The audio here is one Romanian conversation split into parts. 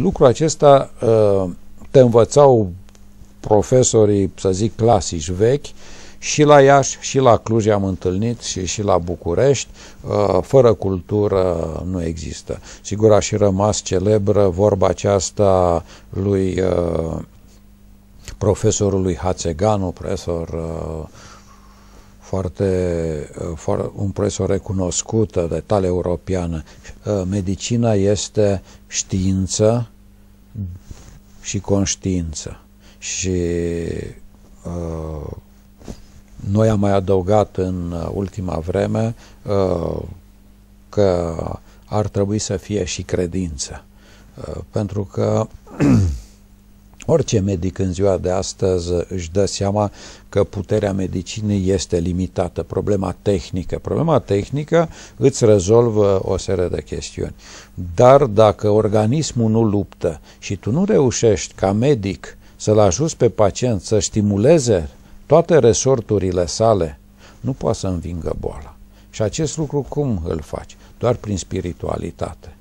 Lucrul acesta uh, te învățau profesorii, să zic, clasici vechi, și la Iași și la Cluj am întâlnit și, și la București. Uh, fără cultură nu există. Sigur a și rămas celebră vorba aceasta lui uh, profesorului Hațeganu, profesor foarte, un profesor recunoscut de tale europeană. Medicina este știință și conștiință. Și uh, noi am mai adăugat în ultima vreme uh, că ar trebui să fie și credință. Uh, pentru că Orice medic în ziua de astăzi își dă seama că puterea medicinei este limitată. Problema tehnică. Problema tehnică îți rezolvă o serie de chestiuni. Dar dacă organismul nu luptă și tu nu reușești ca medic să-l ajuți pe pacient să stimuleze toate resorturile sale, nu poate să învingă boala. Și acest lucru cum îl faci? Doar prin spiritualitate.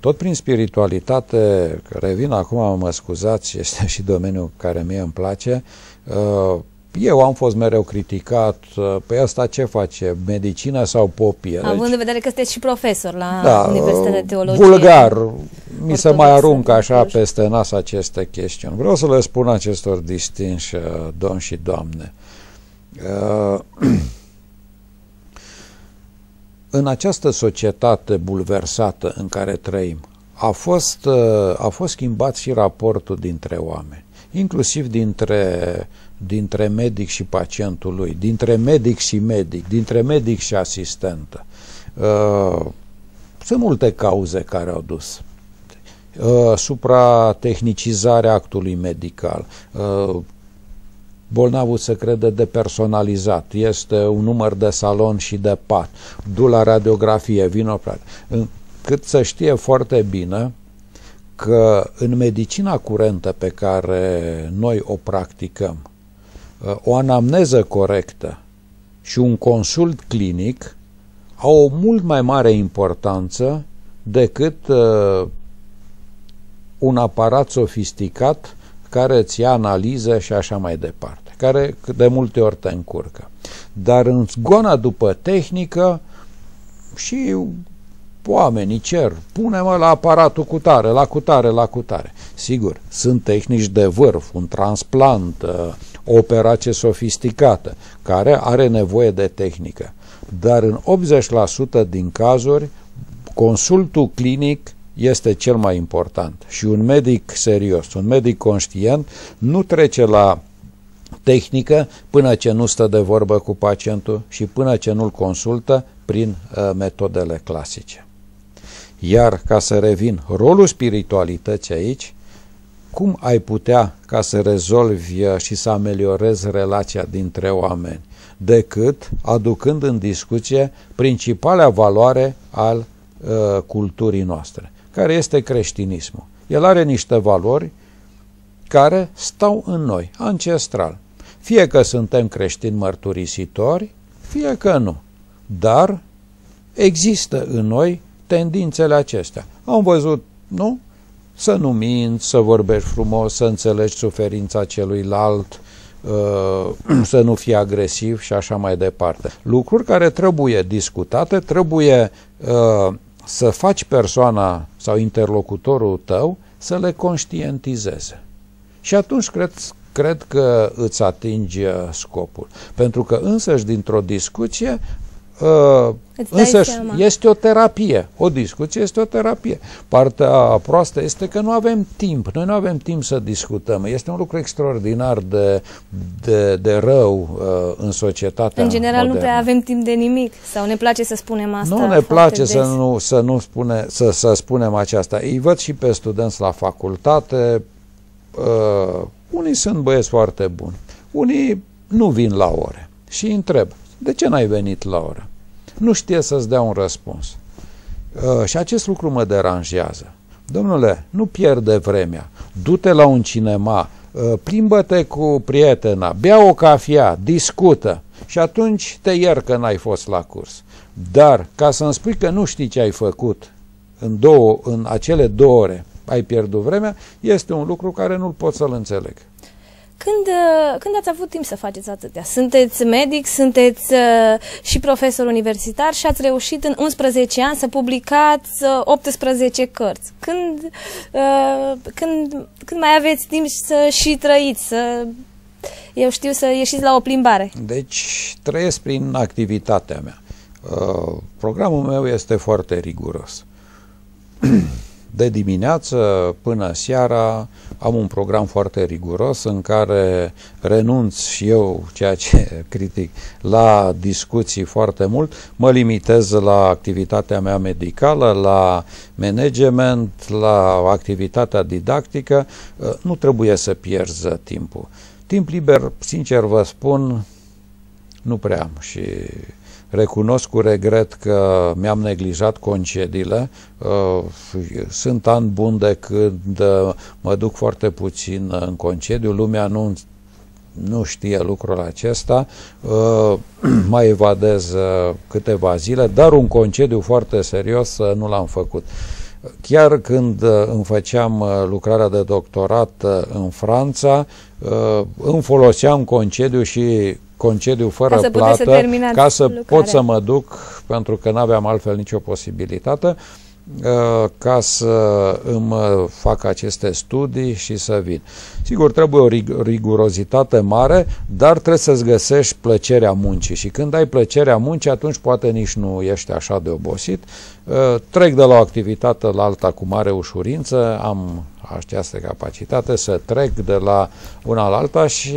Tot prin spiritualitate, revin acum, mă scuzați, este și domeniul care mie îmi place, uh, eu am fost mereu criticat, uh, pe asta ce face, medicina sau popie? Având deci, în vedere că sunteți și profesor la da, Universitatea de Teologie. Vulgar, mi se mai aruncă așa peste nas aceste chestiuni. Vreau să le spun acestor distinși uh, domni și doamne. Uh, în această societate bulversată în care trăim, a fost, uh, a fost schimbat și raportul dintre oameni, inclusiv dintre, dintre medic și pacientul lui, dintre medic și medic, dintre medic și asistentă. Uh, sunt multe cauze care au dus. Uh, supra-tehnicizarea actului medical, bolnavul se crede depersonalizat, este un număr de salon și de pat, du la radiografie, vino cât să știe foarte bine că în medicina curentă pe care noi o practicăm, o anamneză corectă și un consult clinic au o mult mai mare importanță decât uh, un aparat sofisticat care îți ia analiză și așa mai departe, care de multe ori te încurcă. Dar în zgona după tehnică și oamenii cer, pune-mă la aparatul cu tare, la cutare, la cutare. Sigur, sunt tehnici de vârf, un transplant, uh, o operație sofisticată, care are nevoie de tehnică. Dar în 80% din cazuri, consultul clinic este cel mai important și un medic serios, un medic conștient nu trece la tehnică până ce nu stă de vorbă cu pacientul și până ce nu-l consultă prin uh, metodele clasice. Iar ca să revin, rolul spiritualității aici, cum ai putea ca să rezolvi uh, și să ameliorezi relația dintre oameni, decât aducând în discuție principala valoare al uh, culturii noastre care este creștinismul. El are niște valori care stau în noi, ancestral. Fie că suntem creștini mărturisitori, fie că nu. Dar există în noi tendințele acestea. Am văzut, nu? Să nu minți, să vorbești frumos, să înțelegi suferința celuilalt, uh, să nu fii agresiv și așa mai departe. Lucruri care trebuie discutate, trebuie uh, să faci persoana sau interlocutorul tău să le conștientizeze. Și atunci cred, cred că îți atingi uh, scopul. Pentru că însăși dintr-o discuție Uh, însă este o terapie. O discuție este o terapie. Partea proastă este că nu avem timp. Noi nu avem timp să discutăm. Este un lucru extraordinar de, de, de rău uh, în societatea În general modernă. nu prea avem timp de nimic. Sau ne place să spunem asta Nu ne place să nu, să nu spune, să, să spunem aceasta. Îi văd și pe studenți la facultate. Uh, unii sunt băieți foarte buni. Unii nu vin la ore. Și îi întreb, de ce n-ai venit la oră? Nu știe să-ți dea un răspuns. Uh, și acest lucru mă deranjează. Domnule, nu pierde vremea. Du-te la un cinema, uh, plimbă-te cu prietena, bea o cafea, discută și atunci te ier că n-ai fost la curs. Dar, ca să-mi spui că nu știi ce ai făcut în, două, în acele două ore, ai pierdut vremea, este un lucru care nu-l pot să-l înțeleg. Când, uh, când ați avut timp să faceți atâtea? Sunteți medic, sunteți uh, și profesor universitar și ați reușit în 11 ani să publicați uh, 18 cărți. Când, uh, când, când mai aveți timp să și trăiți, să, eu știu, să ieșiți la o plimbare? Deci trăiesc prin activitatea mea. Uh, programul meu este foarte riguros. de dimineață până seara am un program foarte riguros în care renunț și eu, ceea ce critic, la discuții foarte mult, mă limitez la activitatea mea medicală, la management, la activitatea didactică, nu trebuie să pierzi timpul. Timp liber, sincer vă spun, nu prea am și Recunosc cu regret că mi-am neglijat concediile. Uh, sunt ani buni de când uh, mă duc foarte puțin în concediu. Lumea nu, nu știe lucrul acesta. Uh, mai evadez câteva zile, dar un concediu foarte serios nu l-am făcut. Chiar când îmi făceam lucrarea de doctorat în Franța, îmi foloseam concediu și concediu fără ca să plată să ca să lucrarea. pot să mă duc, pentru că nu aveam altfel nicio posibilitate, uh, ca să îmi fac aceste studii și să vin. Sigur, trebuie o rigurozitate mare, dar trebuie să-ți găsești plăcerea muncii și când ai plăcerea muncii, atunci poate nici nu ești așa de obosit. Uh, trec de la o activitate la alta cu mare ușurință, am această capacitate să trec de la una la alta și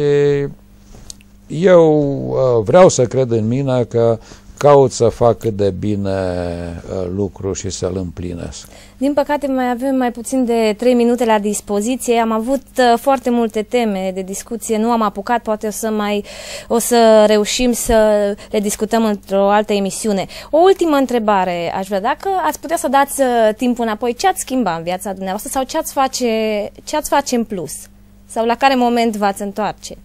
eu uh, vreau să cred în mine că caut să fac cât de bine uh, lucru și să-l împlinesc. Din păcate mai avem mai puțin de 3 minute la dispoziție. Am avut uh, foarte multe teme de discuție, nu am apucat, poate o să mai o să reușim să le discutăm într-o altă emisiune. O ultimă întrebare aș vrea, dacă ați putea să dați timpul înapoi, ce ați schimba în viața dumneavoastră sau ce ați face, ce ați face în plus? Sau la care moment v-ați întoarce?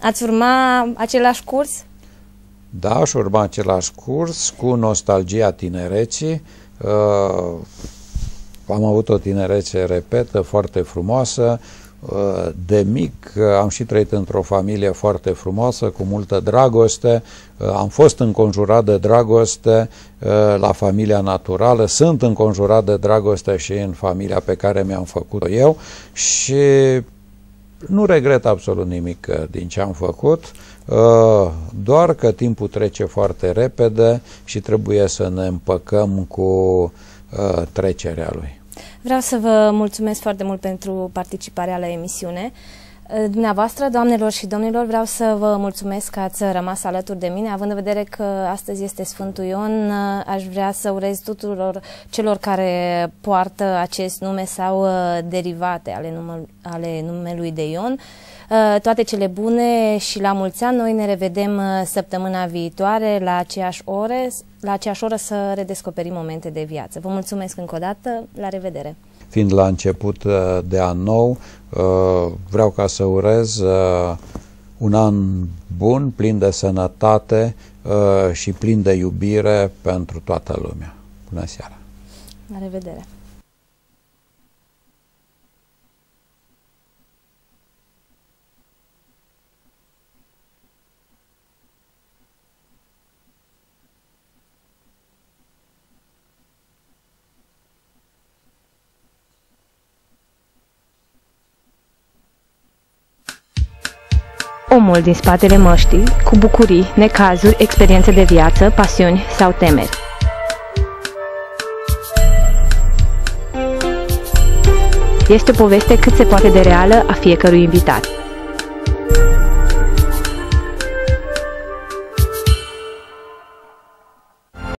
Ați urma același curs? Da, aș urma același curs cu nostalgia tinereții. Uh, am avut o tinerețe, repetă, foarte frumoasă. Uh, de mic uh, am și trăit într-o familie foarte frumoasă, cu multă dragoste. Uh, am fost înconjurat de dragoste uh, la familia naturală, sunt înconjurat de dragoste și în familia pe care mi-am făcut-o eu și nu regret absolut nimic uh, din ce am făcut, uh, doar că timpul trece foarte repede și trebuie să ne împăcăm cu uh, trecerea lui. Vreau să vă mulțumesc foarte mult pentru participarea la emisiune. Dumneavoastră, doamnelor și domnilor, vreau să vă mulțumesc că ați rămas alături de mine. Având în vedere că astăzi este Sfântul Ion, aș vrea să urez tuturor celor care poartă acest nume sau uh, derivate ale, nume, ale numelui de Ion uh, toate cele bune și la mulți ani. Noi ne revedem uh, săptămâna viitoare la aceeași ore, la aceeași oră să redescoperim momente de viață. Vă mulțumesc încă o dată. La revedere! fiind la început uh, de an nou, uh, vreau ca să urez uh, un an bun, plin de sănătate și plin de iubire pentru toată lumea. Bună seara! La revedere! Omul din spatele măștii, cu bucurii, necazuri, experiențe de viață, pasiuni sau temeri. Este o poveste cât se poate de reală a fiecărui invitat.